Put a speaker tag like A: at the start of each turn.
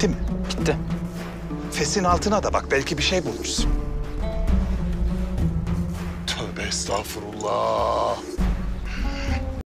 A: Bitti mi?
B: Bitti.
A: Fesin altına da bak belki bir şey bulursun.
C: Tövbe estağfurullah.